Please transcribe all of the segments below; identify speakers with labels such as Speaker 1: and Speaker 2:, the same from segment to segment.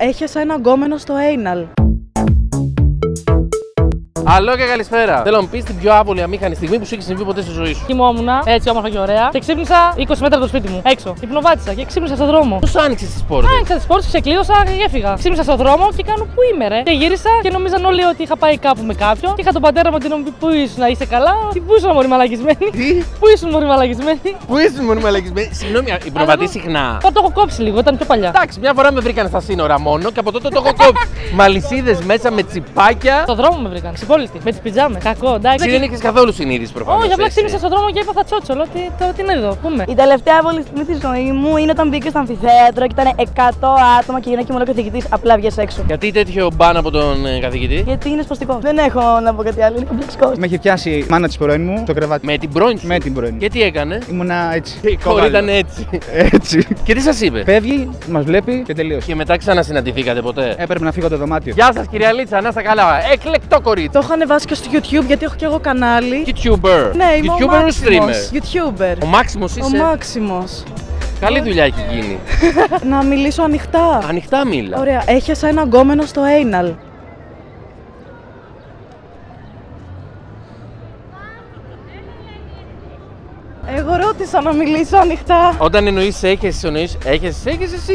Speaker 1: Έχασα ένα γκόμενο στο Έιναλ.
Speaker 2: Άλλο και καλησπέρα. Θέλω να μου πεις την πιο άβολη αμήχανη στιγμή που σου έχει συμβεί ποτέ στη ζωή σου.
Speaker 3: Κοιμόμουν έτσι όμορφα και ωραία και ξύπνησα 20 μέτρα από το σπίτι μου. Έξω. Υπνοβάτησα και ξύπνησα στον δρόμο.
Speaker 2: Πώς άνοιξες τις πόρτες;
Speaker 3: Άνοιξα τις πόρτες, ξεκλείδωσα και έφυγα. Ξύπνησα στον δρόμο και κάνω πού είμαι, ρε; Και γύρισα και νομίζαν όλοι ότι είχα πάει κάπου με κάποιον. Και είχα τον πατέρα μου και μου πει Πού ήσουν να είσαι καλά; Τι πού ήσουν μωρή μαλαγισμένη.
Speaker 2: Τι,
Speaker 3: Πού ήσουν μωρή μαλαγισμένη.
Speaker 2: πού είσαι μόνο μαλακισμένη; Συγγνώμη, υπνοβατεί
Speaker 3: εγώ-
Speaker 2: συχνά.
Speaker 3: Τώρα το έχω κόψει λίγο, ήταν πιο παλιά.
Speaker 2: Εντάξει, μια φορά με βρήκαν στα σύνορα μόνο και από τότε το έχω κόψει. Μαλισίδες μέσα με τσιπάκια.
Speaker 3: Στο δρόμο με βρήκαν, συμπόλητη. Με τις πιτζάμες. Κακό, εντάξει.
Speaker 2: Εσύ δεν έχει καθόλου συνείδηση προφανώς.
Speaker 3: Όχι, απλά ξύπνησα στον δρόμο και είπα θα τσότσο. Λέω τι, το- τι είναι εδώ, πούμε.
Speaker 4: Η τελευταία άβολη στιγμή στη ζωή μου είναι όταν μπήκα στο αμφιθέατρο και ήταν 100 άτομα και γυναίκα μου καθηγητής. Απλά βγες έξω.
Speaker 2: Γιατί τέτοιο μπαν από τον ε, καθηγητή;
Speaker 4: Γιατί είναι σπαστικό. Δεν έχω να πω κάτι άλλο. Είναι κομπλεξικό.
Speaker 5: Με έχει πιάσει η μάνα της πρώην μου το κρεβάτι.
Speaker 2: Με την πρώην σου.
Speaker 5: Με την πρώην μου.
Speaker 2: Και τι έκανε;
Speaker 5: Ήμουνα έτσι.
Speaker 2: Η κόρη ήταν έτσι.
Speaker 5: Έτσι.
Speaker 2: και τι σας είπε;
Speaker 5: Φεύγει, μας βλέπει και τελείωσε.
Speaker 2: Και μετά ξανασυναντηθήκατε ποτέ;
Speaker 5: Έπρεπε να φύγω από το δωμάτιο.
Speaker 2: Γεια σας, κυρία Λίτσα, να είστε καλά. Εκλεκτό κορίτσι.
Speaker 1: Το έχω ανεβάσει και στο YouTube γιατί έχω και εγώ κανάλι.
Speaker 2: YouTuber.
Speaker 1: Ναι, είμαι
Speaker 2: YouTuber
Speaker 1: ο
Speaker 2: ή streamer;
Speaker 1: Μάξιμος. YouTuber.
Speaker 2: Ο Μάξιμος
Speaker 1: Ο
Speaker 2: είσαι;
Speaker 1: Μάξιμος.
Speaker 2: Καλή δουλειά έχει γίνει.
Speaker 1: Να μιλήσω ανοιχτά.
Speaker 2: Ανοιχτά μίλα.
Speaker 1: Ωραία, έχασα ένα γκόμενο στο Έιναλ. Εγώ ρώτησα να μιλήσω ανοιχτά.
Speaker 2: Όταν εννοείς έχεσαι, εννοείς έχεσαι, έχεσαι εσύ.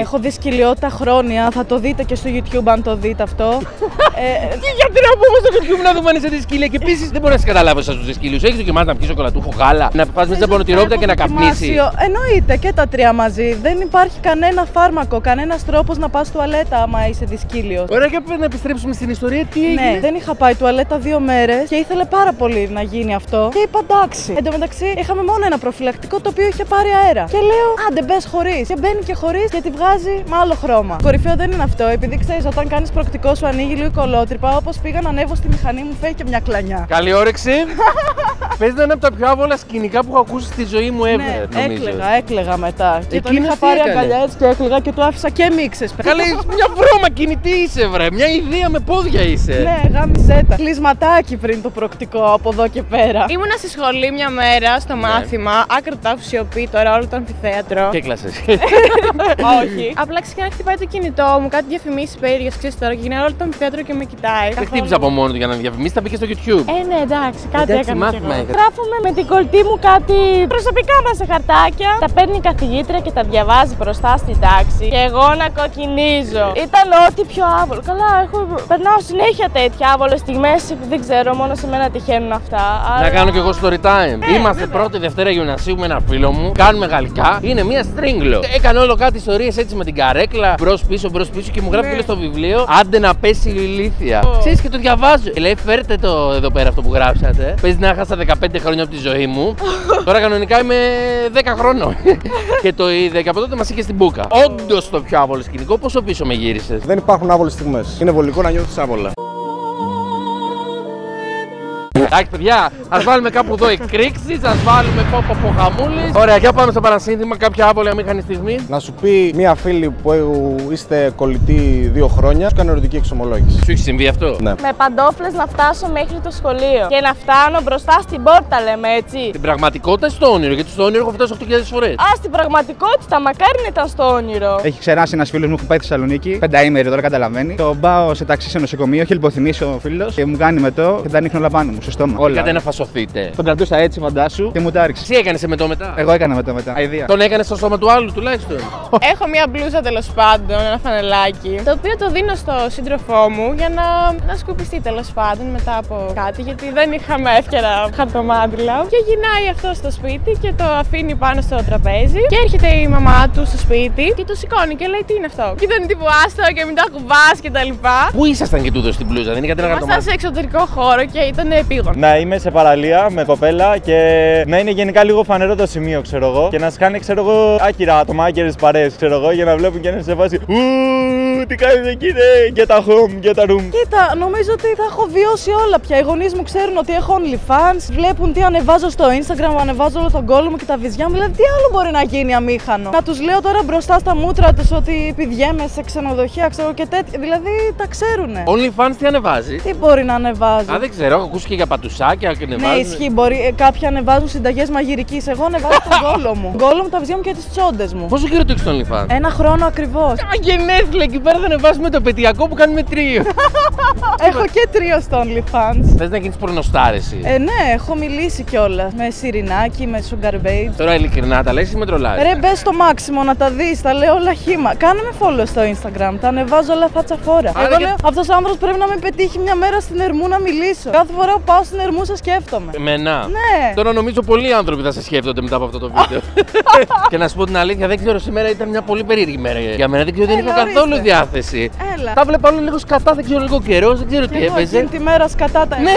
Speaker 1: Έχω δυσκολιότητα χρόνια, θα το δείτε και στο YouTube αν το δείτε αυτό. ε,
Speaker 2: Τι γιατί να πούμε στο YouTube να δούμε αν είσαι δυσκύλια. Και επίσης δεν μπορείς να σε καταλάβω εσά του δυσκύλιου. Έχεις δοκιμάσει να πιεις σοκολατούχο γάλα, να πα μέσα από πονοτυρόπιτα και να
Speaker 1: έχω
Speaker 2: καπνίσεις.
Speaker 1: δοκιμάσει, Εννοείται και τα τρία μαζί. Δεν υπάρχει κανένα φάρμακο, κανένας τρόπος να πας τουαλέτα άμα είσαι δυσκύλιος.
Speaker 2: Ωραία, και να επιστρέψουμε στην ιστορία. Τι έγινε;
Speaker 1: Ναι, δεν είχα πάει τουαλέτα δύο μέρες και ήθελε πάρα πολύ να γίνει αυτό. Και είπα εντάξει. Εν τω μεταξύ είχαμε μόνο ένα προφυλακτικό το οποίο είχε πάρει αέρα. Και λέω άντε μπες χωρίς. Και μπαίνει και χωρίς και τη βγάζει με άλλο χρώμα. Κορυφαίο δεν είναι αυτό, επειδή ξέρεις όταν κάνεις προκτικό σου ανοίγει λίγο κολότρυπα. Όπως πήγα να ανέβω στη μηχανή μου, φέει και μια κλανιά.
Speaker 2: Καλή όρεξη. Πες να είναι από τα πιο άβολα σκηνικά που έχω ακούσει στη ζωή μου ever,
Speaker 1: Ναι,
Speaker 2: νομίζω.
Speaker 1: έκλεγα, έκλεγα μετά. Και τον
Speaker 2: Εκείνος
Speaker 1: είχα
Speaker 2: τι
Speaker 1: πάρει
Speaker 2: έκανε;
Speaker 1: αγκαλιά έτσι και έκλεγα και του άφησα και μίξες.
Speaker 2: Καλή, μια βρώμα κινητή είσαι, βρε. Μια ιδέα με πόδια είσαι.
Speaker 1: Ναι, γάμισε τα. Κλεισματάκι πριν το προκτικό από εδώ και πέρα.
Speaker 6: Ήμουνα στη σχολή μια μέρα στο μάθημα, άκρο τα σιωπή τώρα όλο το αμφιθέατρο.
Speaker 2: Και κλασες.
Speaker 6: Όχι. Απλά ξεκινάει να χτυπάει το κινητό μου, κάτι διαφημίσει περίεργε, ξέρεις τώρα, και γυρνάει όλο το αμφιθέατρο και με κοιτάει.
Speaker 2: Δεν χτύπησε από μόνος του για να διαφημίσει, θα μπήκε στο YouTube.
Speaker 6: Ε, ναι, εντάξει, κάτι
Speaker 2: Εντάξει,
Speaker 6: έκανα. κι
Speaker 2: μάθημα
Speaker 6: εγώ.
Speaker 2: έκανες.
Speaker 6: Γράφουμε με την κολλτή μου κάτι προσωπικά μας σε χαρτάκια. Τα παίρνει η καθηγήτρια και τα διαβάζει μπροστά στην τάξη. Και εγώ να κοκκινίζω. Ήταν ό,τι πιο άβολο. Καλά, έχω... περνάω συνέχεια τέτοια άβολε στιγμές. Δεν ξέρω, μόνο σε μένα τυχαίνουν αυτά.
Speaker 2: Να
Speaker 6: αλλά-
Speaker 2: κάνω κι εγώ story time.
Speaker 6: Ναι,
Speaker 2: Είμαστε πρώτη Δευτέρα γυμνασίου με ένα φίλο μου. Κάνουμε γαλλικά. Είναι μία στρίγγλο. Έκανε όλο κάτι ιστορίες έτσι με την καρέκλα. Μπρος πίσω, μπρος πίσω και μου γράφει
Speaker 6: Ναι.
Speaker 2: φίλο στο βιβλίο. Άντε να πέσει η ηλίθεια. Ξέρεις και το διαβάζω. Και λέει, φέρτε το εδώ πέρα αυτό που γράψατε. Παίζει να χάσα 15 χρόνια από τη ζωή μου. Τώρα κανονικά είμαι 10 χρονών. και το είδε και από τότε μας είχε στην μπουκα. Όντως το πιο άβολο σκηνικό, πόσο πίσω με γύρισες;
Speaker 7: Δεν υπάρχουν άβολες στιγμές. Είναι βολικό να νιώθεις άβολα.
Speaker 2: Εντάξει, παιδιά, ας βάλουμε κάπου εδώ εκρήξει, ας βάλουμε πόπο από χαμούλης. Ωραία, για πάμε στο παρασύνθημα. Κάποια άβολη αμήχανη στιγμή.
Speaker 7: Να σου πει μία φίλη που είστε κολλητοί δύο χρόνια, σου κάνει ερωτική εξομολόγηση.
Speaker 2: Σου έχει συμβεί αυτό;
Speaker 7: Ναι.
Speaker 6: Με παντόφλες να φτάσω μέχρι το σχολείο. Και να φτάνω μπροστά στην πόρτα, λέμε έτσι.
Speaker 2: Στην πραγματικότητα ή στο όνειρο, γιατί στο όνειρο έχω φτάσει 8.000 φορές.
Speaker 6: Α, στην πραγματικότητα, μακάρι να ήταν στο όνειρο.
Speaker 5: Έχει ξεράσει ένας φίλος μου που πάει στη Θεσσαλονίκη, πενταήμερη τώρα καταλαβαίνει. Το πάω σε ταξί σε νοσοκομείο, έχει λιποθυμίσει ο φίλος και μου κάνει μετό και τα ρίχνω όλα πάνω μου, στο στόμα. Όλα.
Speaker 2: Είχατε να φασωθείτε.
Speaker 5: Τον κρατούσα έτσι, φαντάσου, και μου τα ρίξε.
Speaker 2: Εσύ έκανες με το μετά;
Speaker 5: Εγώ έκανα μετά μετά. Αιδία.
Speaker 2: Τον έκανες στο στόμα του άλλου τουλάχιστον;
Speaker 6: Έχω μία μπλούζα τέλος πάντων, ένα φανελάκι, το οποίο το δίνω στο σύντροφό μου για να, να σκουπιστεί τέλος πάντων μετά από κάτι, γιατί δεν είχαμε εύκαιρα χαρτομάτιλα. Και γυρνάει αυτό στο σπίτι και το αφήνει πάνω στο τραπέζι. Και έρχεται η μαμά του στο σπίτι και το σηκώνει και λέει: Τι είναι αυτό; Και ήταν τύπου άστο και μην τα κουμπά και τα λοιπά.
Speaker 2: Πού ήσασταν και τούτο στην πλούζα, δεν είχατε ένα
Speaker 6: Ήμασταν
Speaker 2: χαρτομάτι.
Speaker 6: σε εξωτερικό χώρο και ήταν επίγον.
Speaker 8: Να είμαι σε παραλία με κοπέλα και να είναι γενικά λίγο φανερό το σημείο, ξέρω εγώ. Και να σκάνε, ξέρω εγώ, άκυρα άτομα, άκυρες παρέες, ξέρω εγώ, για να βλέπουν και να είναι σε φάση. Ου, τι κάνεις εκεί, ρε, get a home, get a room.
Speaker 1: Κοίτα, νομίζω ότι θα έχω βιώσει όλα πια. Οι γονείς μου ξέρουν ότι έχω OnlyFans, βλέπουν τι ανεβάζω στο Instagram, ανεβάζω όλο τον κόλλο μου και τα βυζιά μου. Δηλαδή, τι άλλο μπορεί να γίνει αμήχανο; Να τους λέω τώρα μπροστά στα μούτρα τους ότι πηδιέμαι σε ξενοδοχεία, ξέρω και τέτοια. Δηλαδή, τα ξέρουνε.
Speaker 2: OnlyFans τι ανεβάζει;
Speaker 1: Τι μπορεί να ανεβάζω.
Speaker 2: Α, δεν ξέρω, έχω ακούσει και για πατουσάκια και
Speaker 1: Ναι,
Speaker 2: ανεβάζουν.
Speaker 1: ισχύει. Μπορεί, ε, κάποιοι ανεβάζουν συνταγές μαγειρικής. Εγώ ανεβάζω τον κόλλο μου. Τον κόλλο μου, τα βυζιά μου και τις τσόντε μου.
Speaker 2: Πόσο καιρό το έχεις στο OnlyFans.
Speaker 1: Ένα χρόνο ακριβώς.
Speaker 6: Τα γενέθλια εκεί
Speaker 2: πέρα θα ανεβάσουμε το πετειακό που κάνουμε τρίο.
Speaker 1: Έχω και τρίο στο OnlyFans.
Speaker 2: Θες να γίνεις πορνοστάρεσης.
Speaker 1: Ε, ναι, έχω μιλήσει κιόλα. Με σιρινάκι, με sugar babes.
Speaker 2: Τώρα ειλικρινά τα λες ή με τρολάρι.
Speaker 1: Ρε, μπες στο μάξιμο να τα δεις, τα λέω όλα χήμα. Κάνε με follow στο Instagram, τα ανεβάζω όλα φάτσα φόρα.
Speaker 2: Άρα
Speaker 1: Εγώ
Speaker 2: και-
Speaker 1: λέω, αυτός ο άνθρωπος πρέπει να με πετύχει μια μέρα στην Ερμού να μιλήσω. Κάθε φορά που πάω στην Ερμού, σε σκέφτομαι.
Speaker 2: Εμένα.
Speaker 1: Ναι.
Speaker 2: Τώρα νομίζω πολλοί άνθρωποι θα σε σκέφτονται μετά από αυτό το βίντεο. και να σου πω την αλήθεια, δεν ξέρω, σήμερα ήταν μια πολύ περίεργη μέρα για μένα. Δεν ξέρω, δεν
Speaker 1: Έλα,
Speaker 2: είχα καθόλου
Speaker 1: ορίστε.
Speaker 2: διάθεση.
Speaker 1: Έλα.
Speaker 2: Τα βλέπα όλο λίγο σκατά, δεν ξέρω λίγο καιρό, δεν ξέρω τι
Speaker 1: Και εγώ
Speaker 2: έπαιζε.
Speaker 1: εκείνη τη μέρα σκατά τα
Speaker 2: Ναι!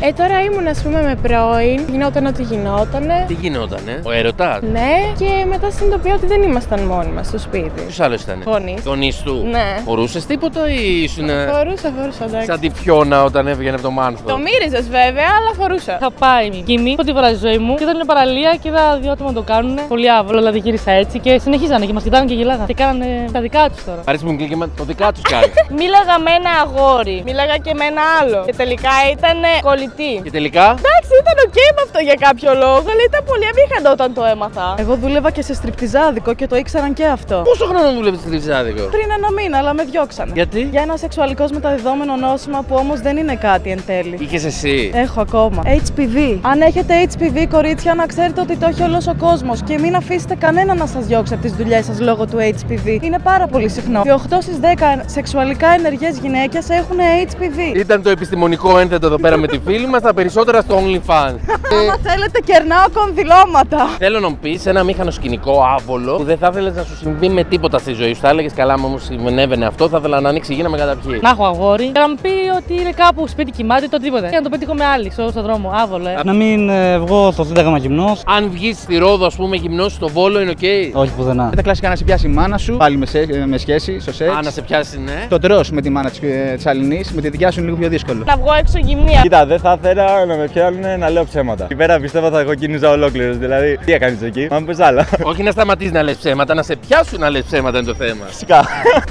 Speaker 6: Ε, τώρα ήμουν, ας πούμε, με πρώην. Γινόταν ό,τι γινότανε.
Speaker 2: Τι γινότανε, ο έρωτας;
Speaker 6: Ναι, και μετά συνειδητοποιώ ότι δεν ήμασταν μόνοι μας στο σπίτι.
Speaker 2: Ποιος άλλος ήταν.
Speaker 6: Γονείς.
Speaker 2: Γονείς του;
Speaker 6: Ναι.
Speaker 2: Φορούσε τίποτα ή ήσουν
Speaker 6: Φορούσα, φορούσα, εντάξει.
Speaker 2: σαν τη Φιόνα όταν έβγαινε από το βάλτο.
Speaker 6: Το μύριζε βέβαια, αλλά φορούσα.
Speaker 3: Είχα πάει Κύμη πρώτη φορά στη ζωή μου και ήταν μια παραλία και είδα δύο άτομα να το κάνουν. Πολύ άβολο, δηλαδή γύρισα έτσι και συνεχίζανε και μας κοιτάνε και γελάγανε. Και κάνανε τα δικά τους τώρα.
Speaker 2: Μ' αρέσει που μου κλείνει και με- το δικά τους κάνει.
Speaker 4: Μίλαγα με ένα αγόρι. Μίλαγα και με ένα άλλο. Και τελικά ήταν κολλητή.
Speaker 2: και τελικά;
Speaker 4: Εντάξει, ήταν οκ με αυτό για κάποιο λόγο, αλλά ήταν πολύ αμήχανο όταν το έμαθα.
Speaker 1: Εγώ δούλευα και σε στριπτιζάδικο και το ήξεραν και αυτό.
Speaker 2: Πόσο χρόνο δούλευες στη Τριψάδικο.
Speaker 1: Πριν ένα μήνα, αλλά με διώξανε.
Speaker 2: Γιατί;
Speaker 1: Για ένα σεξουαλικό μεταδιδόμενο νόσημα που όμως δεν είναι κάτι εν τέλει.
Speaker 2: είχες εσύ.
Speaker 1: Έχω ακόμα. HPV. Αν έχετε HPV, κορίτσια, να ξέρετε ότι το έχει όλος ο κόσμος και μην αφήσετε κανένα να σας διώξει από τις δουλειές σας λόγω του HPV. Είναι πάρα πολύ συχνό. Οι 8 στις 10 σεξουαλικά ενεργές γυναίκες έχουν HPV.
Speaker 2: Ήταν το επιστημονικό ένθετο εδώ πέρα με τη φίλη μας, τα περισσότερα στο OnlyFans.
Speaker 1: Άμα θέλετε, κερνάω κονδυλώματα.
Speaker 2: Θέλω να μου πεις ένα αμήχανο σκηνικό άβολο που δεν θα ήθελες να σου συμβεί με τίποτα στη ζωή σου. Θα έλεγες καλά, μου συνέβαινε αυτό, θα ήθελα να ανοίξει η γη να με καταπιεί.
Speaker 3: Να έχω αγόρι και να μου πει ότι είναι κάπου σπίτι κοιμάται το τίποτε. Και να το πετύχω με άλλη στο, στον δρόμο. Άβολο, ε.
Speaker 9: Να μην ε, βγω στο Σύνταγμα γυμνός.
Speaker 2: Αν βγεις στη Ρόδο, ας πούμε, γυμνός στο Βόλο, είναι οκ.
Speaker 9: Όχι πουθενά.
Speaker 5: Τα κλασικά να σε πιάσει η μάνα σου, πάλι με, σε, με σχέση, στο σεξ.
Speaker 2: Α, να σε πιάσει, ναι.
Speaker 5: Το τρώ με τη μάνα της αλληνής, με τη δικιά σου είναι λίγο πιο δύσκολο.
Speaker 4: Να βγω έξω γυμνία.
Speaker 8: Κοίτα, δεν θα ήθελα να με πιάνουν να λέω ψέματα. Εκεί πέρα πιστεύω θα κοκκίνιζα ολόκληρος. Δηλαδή, τι έκανες εκεί, μα μου πες άλλα.
Speaker 2: Όχι να σταματήσεις να λες ψέματα, να σε πιάσουν να λες ψέματα είναι το θέμα.
Speaker 8: Φυσικά.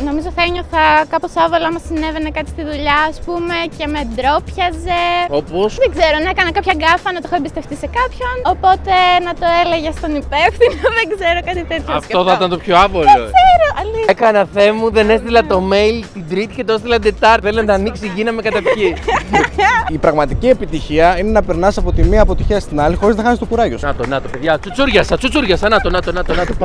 Speaker 10: Νομίζω θα ένιωθα κάπως άβολα άμα συνέβαινε κάτι στη δουλειά, ας πούμε, και με ντρόπιαζε.
Speaker 2: Όπως;
Speaker 10: Δεν ξέρω, να έκανα κάποια γκάφα, να το έχω εμπιστευτεί σε κάποιον. Οπότε να το έλεγε στον υπεύθυνο, δεν ξέρω κάτι τέτοιο.
Speaker 2: Αυτό θα ήταν το πιο άβολο.
Speaker 10: Ξέρω, αλήθεια.
Speaker 2: Έκανα θέ μου, δεν έστειλα το mail την Τρίτη και το έστειλα την Τετάρτη. Θέλω να ανοίξει η γη να με καταπιεί.
Speaker 7: Η πραγματική επιτυχία είναι να περνάς από τη μία αποτυχία στην άλλη χωρίς να χάνεις το κουράγιο σου.
Speaker 2: Να το, να το, παιδιά. Τσουτσούριασα, τσουτσούριασα. Να το, να το, να το. Να το.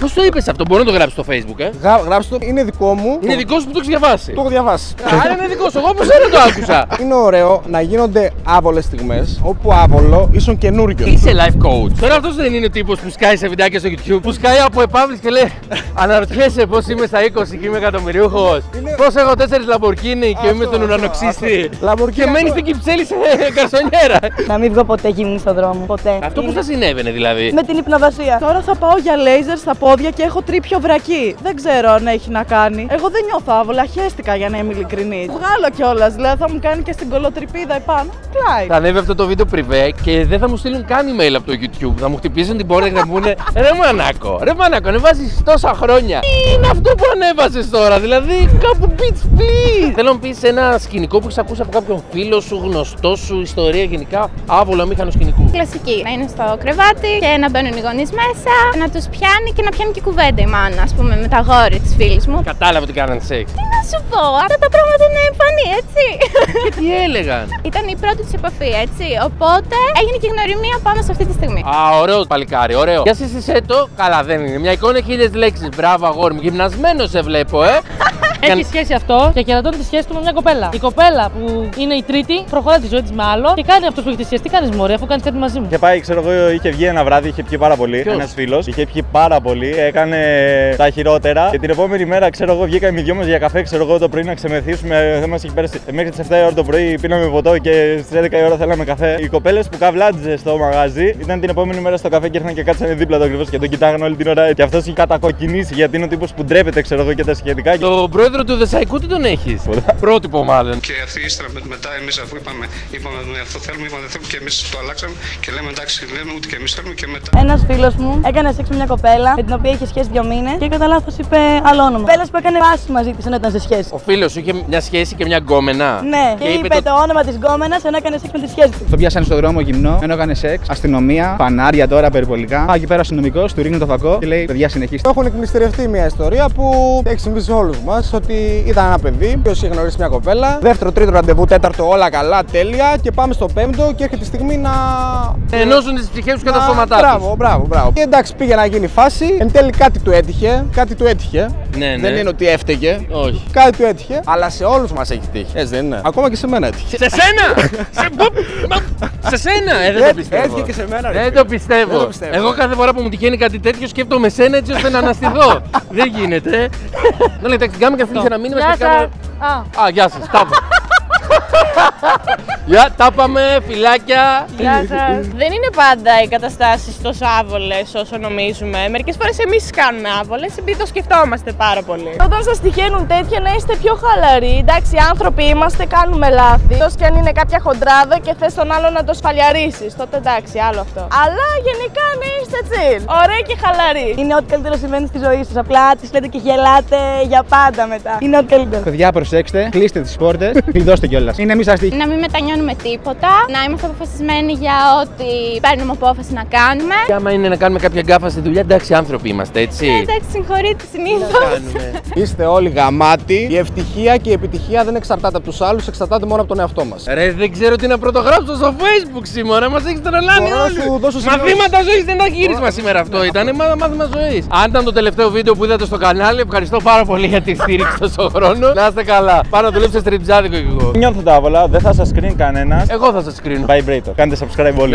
Speaker 2: Πώς το είπες αυτό, μπορεί να το γράψει στο Facebook, ε;
Speaker 7: Γα- Γράψτε το, είναι δικό μου.
Speaker 2: Είναι δικός σου που το έχεις διαβάσει.
Speaker 7: Το έχω διαβάσει.
Speaker 2: Άρα είναι δικός σου, εγώ πώ δεν το άκουσα.
Speaker 7: Είναι ωραίο να γίνονται άβολες στιγμές όπου άβολο ήσουν καινούριο.
Speaker 2: Είσαι life coach; Τώρα αυτός δεν είναι ο τύπος που σκάει σε βιντεάκια στο YouTube. Που σκάει από επαύλης και λέει Αναρωτιέσαι πώς είμαι στα 20 και είμαι εκατομμυρίουχο. Πώς έχω 4 Λαμπορκίνη και είμαι στον ουρανοξύστη. Και μένεις στην κυψέλη σε καρσονιέρα.
Speaker 4: Να μην βγω ποτέ γυμνή στον δρόμο. Ποτέ.
Speaker 2: Αυτό πώ θα συνέβαινε δηλαδή.
Speaker 4: Με την υπνοδασία.
Speaker 1: Τώρα θα πάω για λέιζερ στα πόδια και έχω τρίπιο βρακί. Δεν ξέρω αν έχει να κάνει. Εγώ δεν νιώθω άβολα, χαίστηκα για να είμαι ειλικρινής. Βγάλω κιόλας, δηλαδή θα μου κάνει και στην κολοτρυπίδα επάνω. Κλάι.
Speaker 2: Θα ανέβει αυτό το βίντεο πριβέ και δεν θα μου στείλουν καν email από το YouTube. Θα μου χτυπήσουν την πόρτα και θα μου πούνε Ρε Μανάκο, ρε Μανάκο, ανεβάζεις τόσα χρόνια. Τι είναι αυτό που ανέβασες τώρα, δηλαδή κάπου bitch please. Θέλω να μου πεις ένα σκηνικό που έχεις ακούσει από κάποιον φίλο σου, γνωστός σου, ιστορία γενικά. Άβολο μήχανος σκηνικού.
Speaker 10: Κλασική. Να είναι στο κρεβάτι και να μπαίνουν οι γονείς μέσα, να τους πιάνει και να πιάνει και κουβέντα η μάνα, ας πούμε, με τα γόρη της φίλης μου.
Speaker 2: Κατάλαβα ότι κάνανε σεξ.
Speaker 10: Τι να σου πω, αυτά τα πράγματα είναι εμφανή, έτσι.
Speaker 2: Τι έλεγαν;
Speaker 10: Ήταν η πρώτη τη επαφή, έτσι. Οπότε έγινε και γνωριμία πάνω σε αυτή τη στιγμή.
Speaker 2: Α, ωραίο παλικάρι, ωραίο. Για σύστησέ το, καλά δεν είναι. Μια εικόνα χίλιε λέξεις. Μπράβο, αγόρι μου. Γυμνασμένος σε βλέπω, ε.
Speaker 3: Έχει σχέση αυτό και κερατώνει τη σχέση του με μια κοπέλα. Η κοπέλα που είναι η τρίτη προχωρά τη ζωή της με άλλο και κάνει αυτό που έχει τη σχέση. Τι κάνεις Μωρή, αφού κάνεις κάτι μαζί μου;
Speaker 8: Είχε πάει, ξέρω εγώ, είχε βγει ένα βράδυ, είχε πιει πάρα πολύ.
Speaker 2: Ποιος;
Speaker 8: Ένας φίλος. Είχε πιει πάρα πολύ, έκανε τα χειρότερα. Και την επόμενη μέρα, ξέρω εγώ, βγήκαμε οι δυο μας για καφέ, ξέρω εγώ το πρωί να ξεμεθύσουμε. Δεν μα έχει πέρασει. Μέχρι τις 7 η ώρα το πρωί πίναμε ποτό και στις 11 η ώρα θέλαμε καφέ. Οι κοπέλες που καβλάντιζε στο μαγαζί ήταν την επόμενη μέρα στο καφέ και ήρθαν και κάτσανε δίπλα του ακριβώς και τον κοιτάγανε όλη την ώρα. Και αυτός είχε κατακοκκινήσει γιατί είναι ο τύπος που ντρέπεται, ξέρω εγώ και τα σχετικά. Και...
Speaker 2: Το πρόεδρο του Δεσαϊκού τι τον έχεις; Πρότυπο μάλλον.
Speaker 11: Και αυτοί ύστερα με- μετά εμείς αφού είπαμε, είπαμε ναι, αυτό θέλουμε, είπαμε δεν θέλουμε και εμείς το αλλάξαμε και λέμε εντάξει, λέμε ούτε και εμείς θέλουμε και μετά.
Speaker 4: Ένας φίλος μου έκανε σεξ με μια κοπέλα με την οποία είχε σχέση δύο μήνες και κατά λάθο είπε άλλο όνομα. Κοπέλας που έκανε βάση μαζί της ενώ ήταν σε σχέση.
Speaker 2: Ο φίλος σου είχε μια σχέση και μια γκόμενα.
Speaker 4: Ναι, και, είπε,
Speaker 2: το-
Speaker 4: το... όνομα της γκόμενας ενώ έκανε σεξ με τη σχέση του.
Speaker 5: Το πιάσανε στον δρόμο γυμνό, ενώ έκανε σεξ, αστυνομία, φανάρια τώρα περιπολικά. Πάει εκεί πέρα ο αστυνομικός, του ρίχνει το φακό και λέει: Παιδιά, συνεχίστε.
Speaker 7: Έχουν εκμυστηρευτεί μια ιστορία που έχει συμβεί σε όλους μας. Ότι ότι ήταν ένα παιδί, ο είχε γνωρίσει μια κοπέλα. Δεύτερο, τρίτο ραντεβού, τέταρτο, όλα καλά, τέλεια. Και πάμε στο πέμπτο και έρχεται η στιγμή να.
Speaker 2: Ενώσουν τις ψυχές τους και τα
Speaker 7: να-
Speaker 2: σώματά τους.
Speaker 7: Μπράβο, μπράβο, μπράβο. Και εντάξει, πήγε να γίνει φάση. Εν τέλει κάτι του έτυχε. Κάτι του έτυχε.
Speaker 2: Ναι, ναι.
Speaker 7: Δεν είναι ότι έφταιγε.
Speaker 2: Όχι.
Speaker 7: Κάτι του έτυχε. Αλλά σε όλους μας έχει τύχει. Έτσι δεν είναι. Ακόμα και σε μένα έτυχε.
Speaker 2: Σε σένα! σε, πουπ, μα- σε σένα! Ε, δεν το
Speaker 7: Έτσι-
Speaker 2: πιστεύω.
Speaker 7: έτσι και σε μένα, ρε
Speaker 2: Δεν
Speaker 7: φίλε.
Speaker 2: το πιστεύω.
Speaker 7: Δεν το πιστεύω.
Speaker 2: Εγώ κάθε φορά που μου τυχαίνει κάτι τέτοιο σκέφτομαι σένα έτσι ώστε να αναστηθώ. δεν γίνεται. Να λέει εντάξει, γκάμε και αφήνει ένα μήνυμα
Speaker 3: Γεια
Speaker 2: και κάνω-
Speaker 3: σας. Α,
Speaker 2: Α, γεια σας, τα είπα. Γεια, τα είπαμε, φυλάκια.
Speaker 3: γεια σας.
Speaker 6: Δεν είναι πάντα οι καταστάσεις τόσο άβολες όσο νομίζουμε. Μερικές φορές εμείς κάνουμε άβολες επειδή το σκεφτόμαστε πάρα πολύ.
Speaker 4: Όταν σας τυχαίνουν τέτοια, να είστε πιο χαλαροί. Εντάξει, άνθρωποι είμαστε, κάνουμε λάθη. Τόσο και αν είναι κάποια χοντράδα και θες τον άλλο να το σφαλιαρίσεις, τότε εντάξει, άλλο αυτό. Αλλά γενικά να είστε chill. Ωραίοι και χαλαροί. Είναι ό,τι καλύτερο συμβαίνει στη ζωή σας. Απλά τις λέτε και γελάτε για πάντα μετά. Είναι ό,τι καλύτερο.
Speaker 5: Παιδιά, προσέξτε, κλείστε τις πόρτες, κλειδώστε κιόλας. Είναι μη σας τύχει.
Speaker 10: Να μην μετανιώνουμε τίποτα, να είμαστε αποφασισμένοι για ό,τι παίρνουμε απόφαση να κάνουμε.
Speaker 2: Και άμα είναι να κάνουμε κάποια γκάφα στη δουλειά, εντάξει, άνθρωποι είμαστε, έτσι.
Speaker 10: Ε, Εντάξει, συγχωρείτε συνήθως.
Speaker 2: Κάνουμε.
Speaker 7: Είστε όλοι γαμάτοι. Η ευτυχία και η επιτυχία δεν εξαρτάται από τους άλλους, εξαρτάται μόνο από τον εαυτό μας.
Speaker 2: Ρε, δεν ξέρω τι να πρωτογράψω στο facebook σήμερα. Μας έχεις τρελάνει
Speaker 7: Μπορώ να
Speaker 2: όλοι.
Speaker 7: σου δώσω σημειώσεις.
Speaker 2: Μαθήματα ζωής δεν ήταν γύρισμα σήμερα αυτό. Ήταν μα- μάθημα ζωής. Αν ήταν το τελευταίο βίντεο που είδατε στο κανάλι, ευχαριστώ πάρα πολύ για τη στήριξη τόσο χρόνο. Να είστε καλά. Πάω να δουλέψω στριπτζάδικο κι εγώ.
Speaker 8: Νιώθω τα άβολα, δεν θα σας κρίνει κανένας.
Speaker 2: Εγώ θα σας κρίνω.
Speaker 8: Vibrator. Κάντε subscribe όλοι.